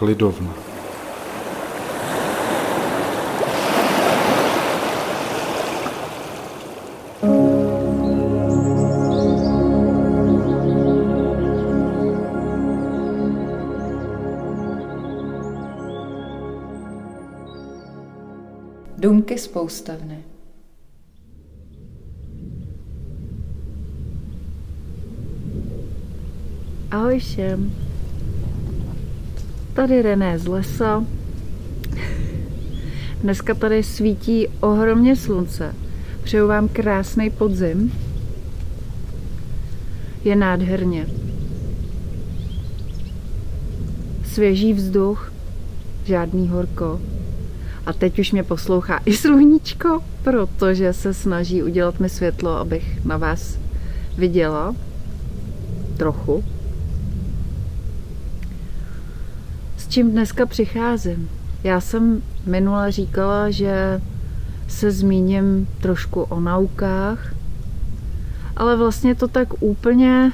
klidovna. Dumky spoustavné. Ahoj všem. Tady René z lesa. Dneska tady svítí ohromně slunce. Přeju vám krásný podzim. Je nádherně. Svěží vzduch, žádný horko. A teď už mě poslouchá i sluníčko, protože se snaží udělat mi světlo, abych na vás viděla trochu. S čím dneska přicházím? Já jsem minule říkala, že se zmíním trošku o naukách, ale vlastně to tak úplně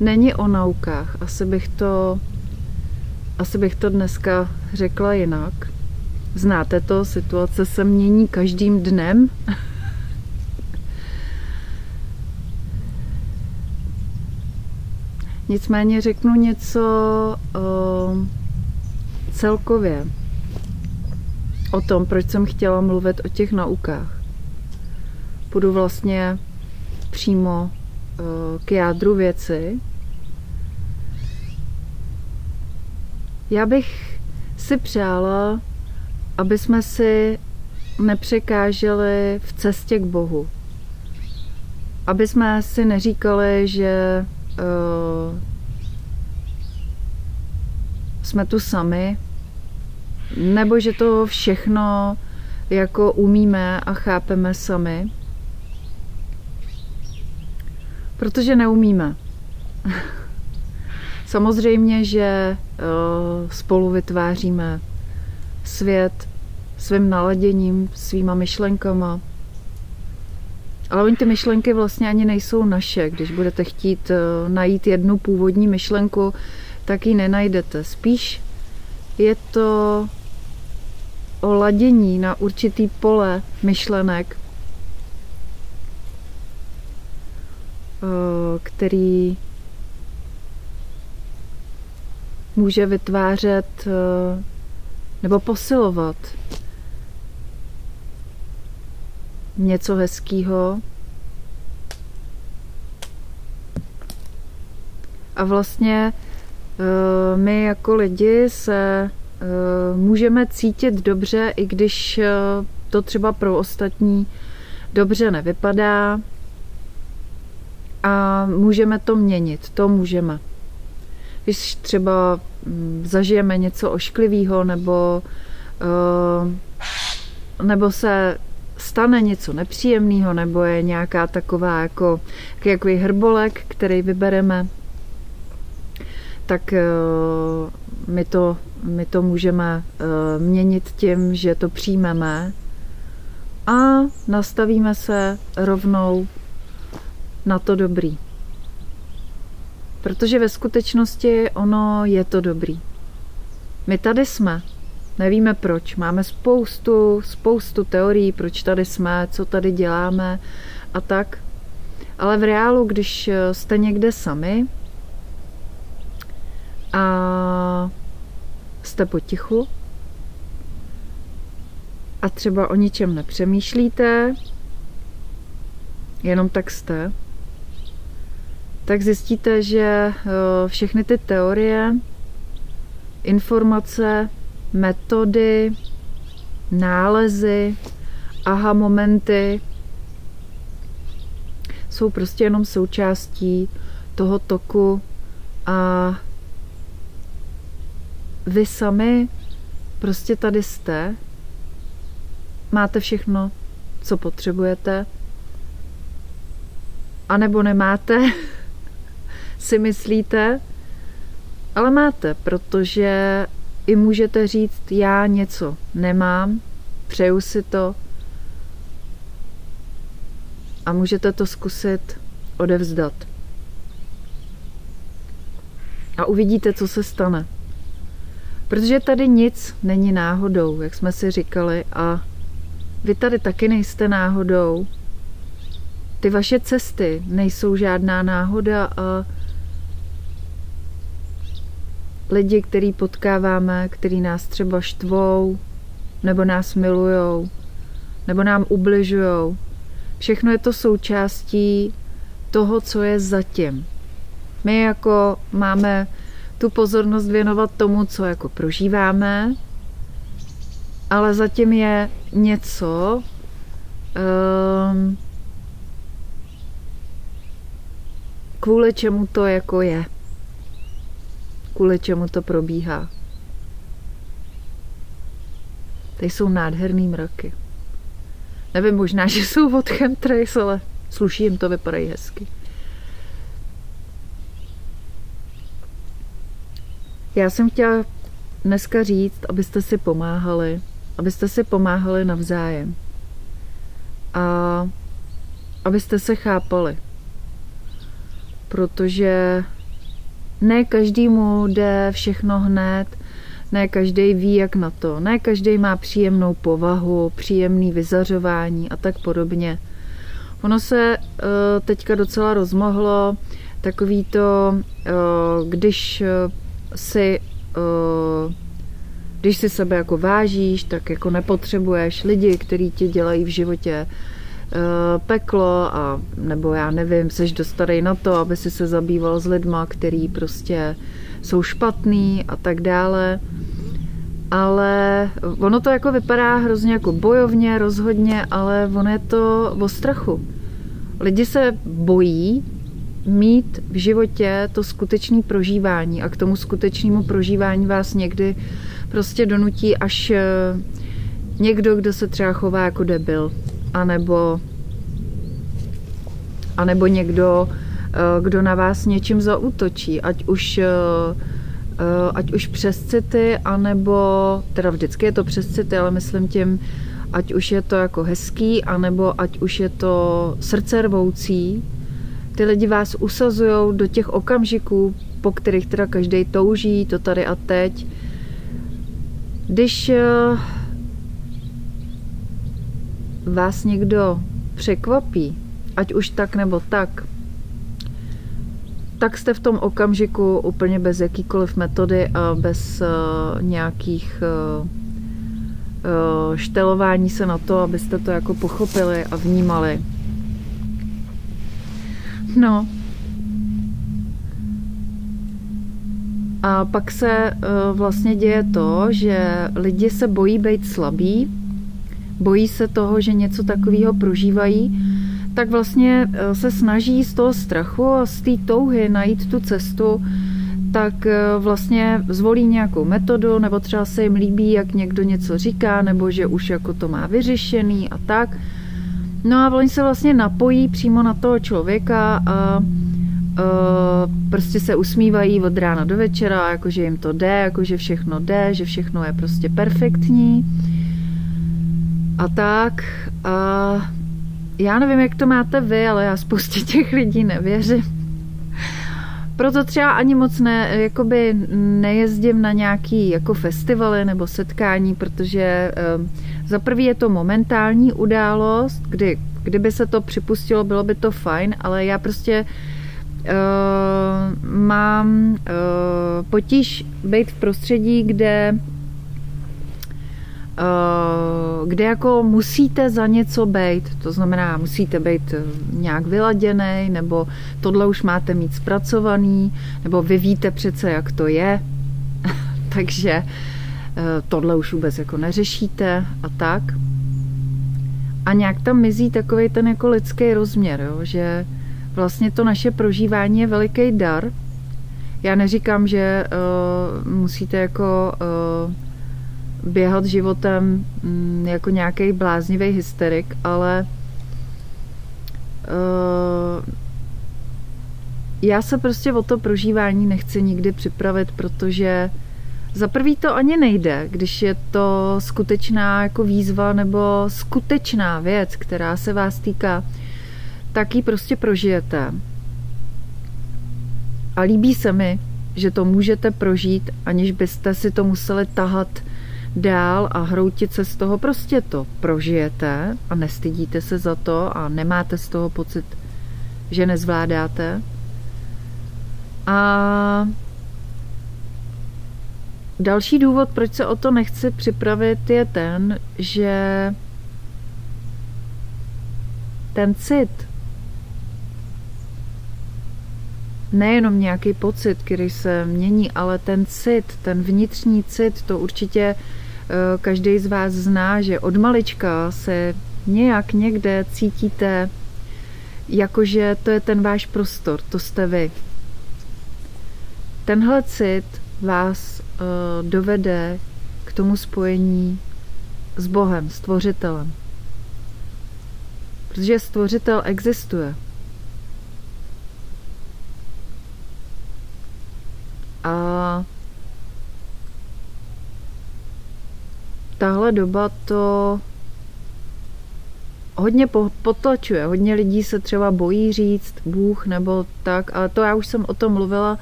není o naukách. Asi bych to, asi bych to dneska řekla jinak. Znáte to, situace se mění každým dnem. Nicméně řeknu něco o, celkově o tom, proč jsem chtěla mluvit o těch naukách. Půjdu vlastně přímo o, k jádru věci. Já bych si přála, aby jsme si nepřekáželi v cestě k Bohu. Aby jsme si neříkali, že uh, jsme tu sami, nebo že to všechno jako umíme a chápeme sami. Protože neumíme. Samozřejmě, že uh, spolu vytváříme svět svým naladěním, svýma myšlenkama. Ale oni ty myšlenky vlastně ani nejsou naše. Když budete chtít uh, najít jednu původní myšlenku, tak ji nenajdete. Spíš je to o ladění na určitý pole myšlenek, uh, který může vytvářet uh, nebo posilovat něco hezkého. A vlastně eh, my jako lidi se eh, můžeme cítit dobře, i když eh, to třeba pro ostatní dobře nevypadá. A můžeme to měnit, to můžeme. Když třeba mm, zažijeme něco ošklivého nebo, nebo se stane něco nepříjemného, nebo je nějaká taková jako, jako hrbolek, který vybereme, tak eh, my to, my to můžeme eh, měnit tím, že to přijmeme a nastavíme se rovnou na to dobrý. Protože ve skutečnosti ono je to dobrý. My tady jsme, Nevíme proč. Máme spoustu, spoustu teorií, proč tady jsme, co tady děláme a tak. Ale v reálu, když jste někde sami a jste potichu a třeba o ničem nepřemýšlíte, jenom tak jste, tak zjistíte, že eh, všechny ty teorie, informace, metody, nálezy, aha momenty jsou prostě jenom součástí toho toku a vy sami prostě tady jste, máte všechno, co potřebujete, anebo nemáte, si myslíte, ale máte, protože i můžete říct, já něco nemám, přeju si to a můžete to zkusit odevzdat. A uvidíte, co se stane. Protože tady nic není náhodou, jak jsme si říkali, a vy tady taky nejste náhodou. Ty vaše cesty nejsou žádná náhoda a lidi, který potkáváme, který nás třeba štvou, nebo nás milujou, nebo nám ubližujou. Všechno je to součástí toho, co je zatím. My jako máme tu pozornost věnovat tomu, co jako prožíváme, ale zatím je něco, um, kvůli čemu to jako je. Kvůli čemu to probíhá. Tady jsou nádherný mraky. Nevím, možná, že jsou od chemtrails, ale sluší jim to, vypadají hezky. Já jsem chtěla dneska říct, abyste si pomáhali, abyste si pomáhali navzájem. A abyste se chápali. Protože ne každému jde všechno hned, ne každý ví, jak na to, ne každý má příjemnou povahu, příjemný vyzařování a tak podobně. Ono se uh, teďka docela rozmohlo, takový to, uh, když si, uh, když si sebe jako vážíš, tak jako nepotřebuješ lidi, kteří ti dělají v životě peklo a nebo já nevím, seš dostarej na to, aby si se zabýval s lidma, který prostě jsou špatný a tak dále. Ale ono to jako vypadá hrozně jako bojovně, rozhodně, ale ono je to o strachu. Lidi se bojí mít v životě to skutečné prožívání a k tomu skutečnému prožívání vás někdy prostě donutí až eh, někdo, kdo se třeba chová jako debil, anebo, anebo někdo, eh, kdo na vás něčím zaútočí, ať už eh, ať už přes city, anebo, teda vždycky je to přes city, ale myslím tím, ať už je to jako hezký, anebo ať už je to srdce rvoucí, ty lidi vás usazují do těch okamžiků, po kterých teda každý touží, to tady a teď. Když eh, vás někdo překvapí, ať už tak nebo tak, tak jste v tom okamžiku úplně bez jakýkoliv metody a bez uh, nějakých uh, uh, štelování se na to, abyste to jako pochopili a vnímali. No. A pak se uh, vlastně děje to, že lidi se bojí být slabí, bojí se toho, že něco takového prožívají, tak vlastně uh, se snaží z toho strachu a z té touhy najít tu cestu, tak uh, vlastně zvolí nějakou metodu, nebo třeba se jim líbí, jak někdo něco říká, nebo že už jako to má vyřešený a tak. No a oni se vlastně napojí přímo na toho člověka a uh, prostě se usmívají od rána do večera, jakože jim to jde, jakože všechno jde, že všechno je prostě perfektní a tak. A já nevím, jak to máte vy, ale já spoustě těch lidí nevěřím. Proto třeba ani moc ne, jakoby nejezdím na nějaký jako festivaly nebo setkání, protože uh, za prvý je to momentální událost, kdy kdyby se to připustilo, bylo by to fajn, ale já prostě uh, mám uh, potíž být v prostředí, kde kde jako musíte za něco být, to znamená, musíte být nějak vyladěný, nebo tohle už máte mít zpracovaný, nebo vy víte přece, jak to je, takže Eh, tohle už vůbec jako neřešíte a tak. A nějak tam mizí takový ten jako lidský rozměr, jo? že vlastně to naše prožívání je veliký dar. Já neříkám, že uh, musíte jako uh, běhat životem um, jako nějaký bláznivý hysterik, ale uh, já se prostě o to prožívání nechci nikdy připravit, protože za prvý to ani nejde, když je to skutečná jako výzva nebo skutečná věc, která se vás týká, tak ji prostě prožijete. A líbí se mi, že to můžete prožít, aniž byste si to museli tahat dál a hroutit se z toho. Prostě to prožijete a nestydíte se za to a nemáte z toho pocit, že nezvládáte. A další důvod, proč se o to nechci připravit, je ten, že ten cit, nejenom nějaký pocit, který se mění, ale ten cit, ten vnitřní cit, to určitě každý z vás zná, že od malička se nějak někde cítíte, jakože to je ten váš prostor, to jste vy. Tenhle cit vás uh, dovede k tomu spojení s Bohem, stvořitelem. Protože stvořitel existuje. A tahle doba to hodně potlačuje. Hodně lidí se třeba bojí říct Bůh nebo tak, ale to já už jsem o tom mluvila,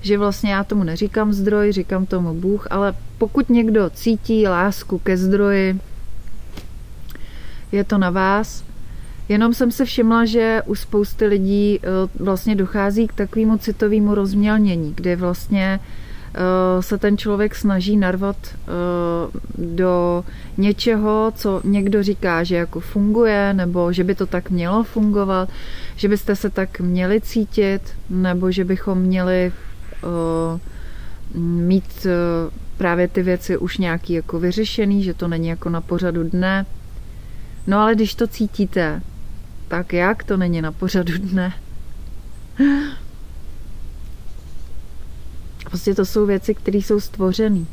že vlastně já tomu neříkám zdroj, říkám tomu Bůh, ale pokud někdo cítí lásku ke zdroji, je to na vás. Jenom jsem se všimla, že u spousty lidí eh, vlastně dochází k takovému citovému rozmělnění, kdy vlastně eh, se ten člověk snaží narvat eh, do něčeho, co někdo říká, že jako funguje, nebo že by to tak mělo fungovat, že byste se tak měli cítit, nebo že bychom měli mít právě ty věci už nějaký jako vyřešený, že to není jako na pořadu dne. No ale když to cítíte, tak jak to není na pořadu dne? Prostě to jsou věci, které jsou stvořené.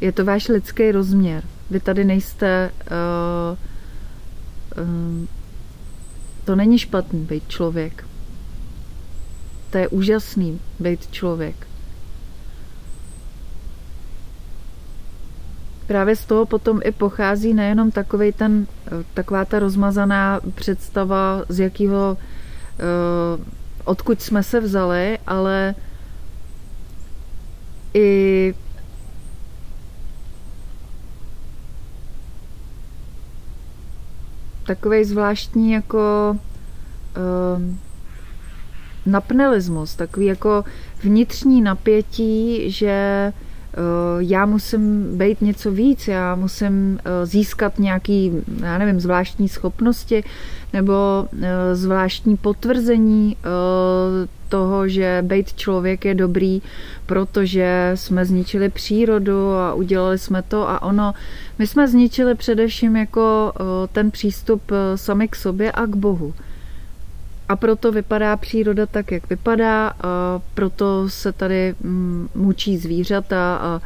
Je to váš lidský rozměr. Vy tady nejste... Uh, uh, to není špatný být člověk. To je úžasný být člověk. právě z toho potom i pochází nejenom takovej ten, taková ta rozmazaná představa, z jakého, eh, odkud jsme se vzali, ale takový zvláštní jako uh, napnelismus, takový jako vnitřní napětí, že já musím být něco víc, já musím eh, získat nějaký, já nevím, zvláštní schopnosti nebo eh, zvláštní potvrzení toho, že být člověk je dobrý, protože jsme zničili přírodu a udělali jsme to a ono. My jsme zničili především jako ten přístup sami k sobě a k Bohu. A proto vypadá příroda tak, jak vypadá, a proto se tady mm, mučí zvířata a,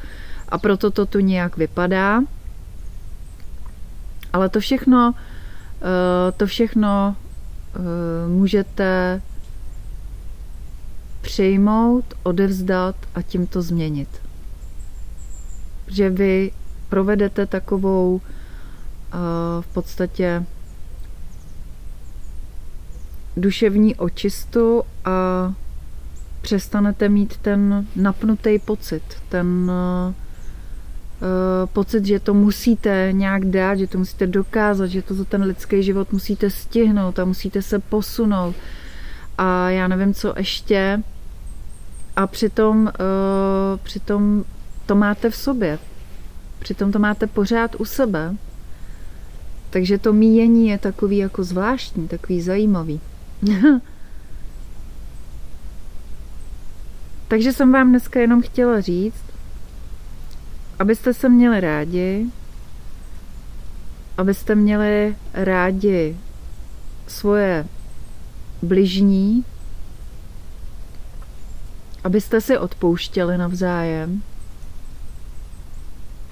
a proto to tu nějak vypadá. Ale to všechno, e, to všechno e, můžete přijmout, odevzdat a tím to změnit. Že vy provedete takovou e, v podstatě duševní očistu a přestanete mít ten napnutý pocit, ten uh, pocit, že to musíte nějak dát, že to musíte dokázat, že to za ten lidský život musíte stihnout a musíte se posunout a já nevím, co ještě. A přitom, uh, přitom to máte v sobě. Přitom to máte pořád u sebe. Takže to míjení je takový jako zvláštní, takový zajímavý. Takže jsem vám dneska jenom chtěla říct, abyste se měli rádi, abyste měli rádi svoje bližní, abyste si odpouštěli navzájem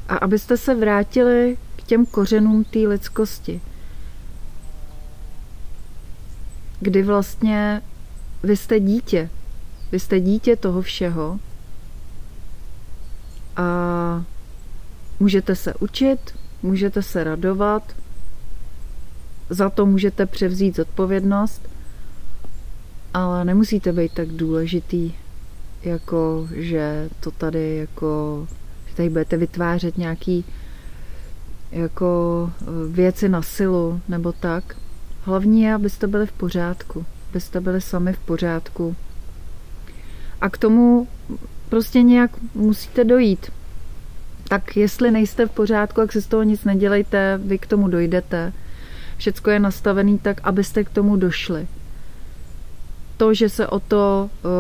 a abyste se vrátili k těm kořenům té lidskosti kdy vlastně vy jste dítě. Vy jste dítě toho všeho a můžete se učit, můžete se radovat, za to můžete převzít zodpovědnost, ale nemusíte být tak důležitý, jako že to tady jako, že tady budete vytvářet nějaký jako eh, věci na silu nebo tak. Hlavní je, abyste byli v pořádku, abyste byli sami v pořádku. A k tomu prostě nějak musíte dojít. Tak jestli nejste v pořádku, jak si z toho nic nedělejte, vy k tomu dojdete. Všecko je nastavené tak, abyste k tomu došli. To, že se o to uh,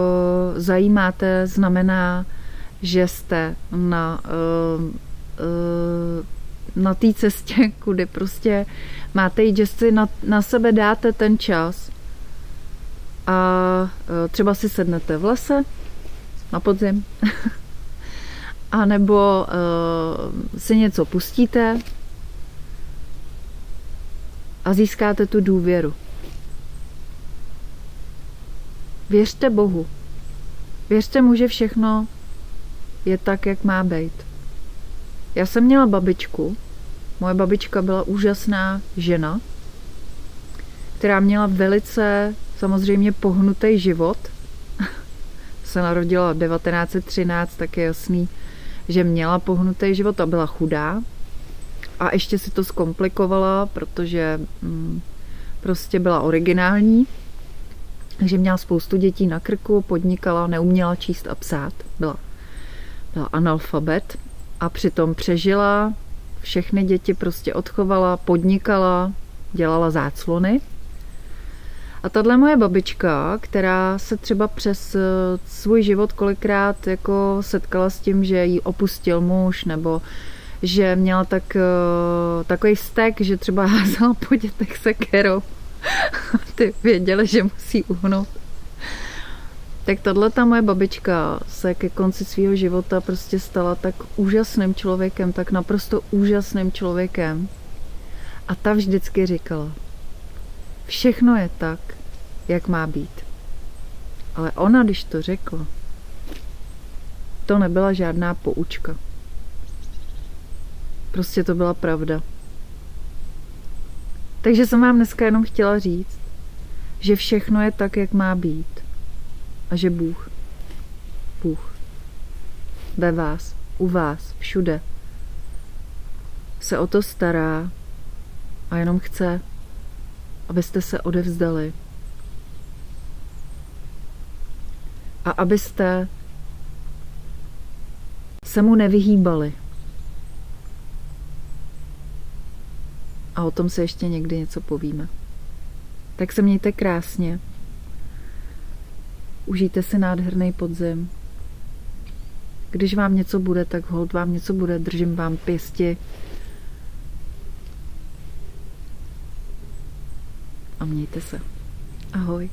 zajímáte, znamená, že jste na, uh, uh, na té cestě, kudy prostě máte jít, že si na, na sebe dáte ten čas a uh, třeba si sednete v lese na podzim a nebo uh, si něco pustíte a získáte tu důvěru. Věřte Bohu. Věřte mu, že všechno je tak, jak má být. Já jsem měla babičku. Moje babička byla úžasná žena, která měla velice samozřejmě pohnutý život. se narodila 1913, tak je jasný, že měla pohnutý život a byla chudá. A ještě si to zkomplikovala, protože mm, prostě byla originální. Takže měla spoustu dětí na krku, podnikala, neuměla číst a psát. Byla, byla analfabet a přitom přežila, všechny děti prostě odchovala, podnikala, dělala záclony. A tahle moje babička, která se třeba přes eh, svůj život kolikrát jako setkala s tím, že jí opustil muž, nebo že měla tak, eh, takový stek, že třeba házela po dětech sekerou. Ty věděli, že musí uhnout. Tak tahle ta moje babička se ke konci svého života prostě stala tak úžasným člověkem, tak naprosto úžasným člověkem. A ta vždycky říkala, všechno je tak, jak má být. Ale ona, když to řekla, to nebyla žádná poučka. Prostě to byla pravda. Takže jsem vám dneska jenom chtěla říct, že všechno je tak, jak má být. A že Bůh, Bůh ve vás, u vás, všude se o to stará a jenom chce, abyste se odevzdali. A abyste se mu nevyhýbali. A o tom se ještě někdy něco povíme. Tak se mějte krásně. Užijte si nádherný podzim. Když vám něco bude, tak hold vám něco bude. Držím vám pěsti. A mějte se. Ahoj.